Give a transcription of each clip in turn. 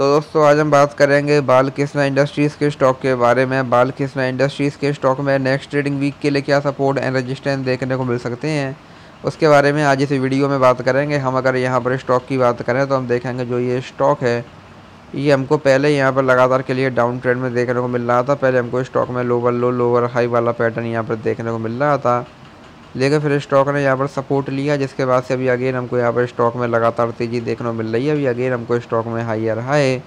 तो दोस्तों, आज हम बात करेंगे बाल कृष्णा इंडस्ट्रीज़ के स्टॉक के बारे में। बाल कृष्णा इंडस्ट्रीज़ के स्टॉक में नेक्स्ट ट्रेडिंग वीक के लिए क्या सपोर्ट एंड रजिस्टेंस देखने को मिल सकते हैं। उसके बारे में आज इस वीडियो में बात करेंगे। हम अगर यहाँ पर स्टॉक की बात करें तो हम देखेंगे जो ये स्टॉक है, ये हमको पहले यहाँ पर लगातार के लिए डाउन ट्रेंड में देखने को मिल रहा था। पहले हमको स्टॉक में लोअर लो लोअर हाई वाला पैटर्न यहाँ पर देखने को मिल रहा था। लेकिन फिर स्टॉक ने यहाँ पर सपोर्ट लिया, जिसके बाद से अभी अगेन हमको यहाँ पर स्टॉक में लगातार तेज़ी देखने को मिल रही है। अभी अगेन हमको स्टॉक में हाइयर हाई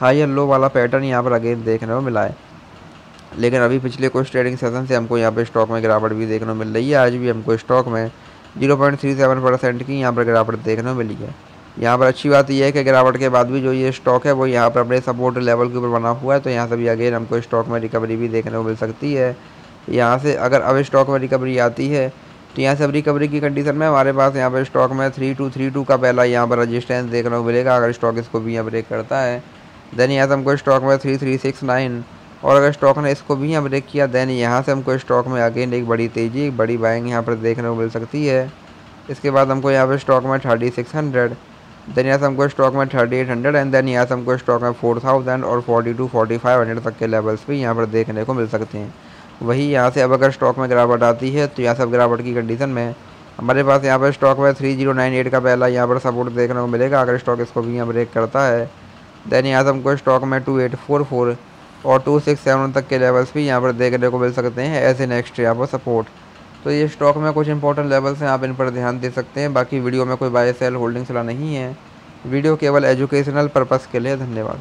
हाइयर लो वाला पैटर्न यहाँ पर अगेन देखने को मिला है। लेकिन अभी पिछले कुछ ट्रेडिंग सेशन से हमको यहाँ पर स्टॉक में गिरावट भी देखने को मिल रही है। आज भी हमको स्टॉक में zero point three seven percent की यहाँ पर गिरावट देखने को मिली है। यहाँ पर अच्छी बात यह है कि गिरावट के बाद भी जो ये स्टॉक है, वो यहाँ पर अपने सपोर्ट लेवल के ऊपर बना हुआ है तो यहाँ से भी अगेन हमको स्टॉक में रिकवरी भी देखने को मिल सकती है। यहाँ से अगर अब स्टॉक में रिकवरी आती है तो यहाँ से अब रिकवरी की कंडीशन में हमारे पास यहाँ पर स्टॉक में थ्री टू थ्री टू का पहला यहाँ पर रजिस्टेंस देखने को मिलेगा। अगर स्टॉक इसको भी यहाँ ब्रेक करता है देन यहाँ से हमको स्टॉक में थ्री थ्री सिक्स नाइन और अगर स्टॉक ने इसको भी यहाँ ब्रेक किया देन यहाँ से हमको स्टॉक में अगेन एक बड़ी तेज़ी, एक बड़ी बाइंग यहाँ पर देखने को मिल सकती है। इसके बाद हमको यहाँ पर स्टॉक में थर्टी सिक्स हंड्रेड देन यहाँ से हमको स्टॉक में thirty eight hundred and then यहाँ से हमको स्टॉक में फोर थाउज़ेंड और forty to forty five hundred तक के लेवल्स भी यहाँ पर देखने को मिल सकते हैं। वही यहाँ से अब अगर स्टॉक में गिरावट आती है तो यहाँ से अब गिरावट की कंडीशन में हमारे पास यहाँ पर स्टॉक में थ्री ज़ीरो नाइन एट का पहला यहाँ पर सपोर्ट देखने को मिलेगा। अगर स्टॉक इसको भी यहाँ ब्रेक करता है देन यहाँ से हमको स्टॉक में टू एट फोर फोर और टू सिक्स सेवन तक के लेवल्स भी यहाँ पर देखने को मिल सकते हैं ऐसे नेक्स्ट यहाँ पर सपोर्ट तो ये स्टॉक में कुछ इंपॉर्टेंट लेवल्स हैं, आप इन पर ध्यान दे सकते हैं। बाकी वीडियो में कोई बाय सेल होल्डिंग सलाह नहीं है। वीडियो केवल एजुकेशनल पर्पज़ के लिए धन्यवाद।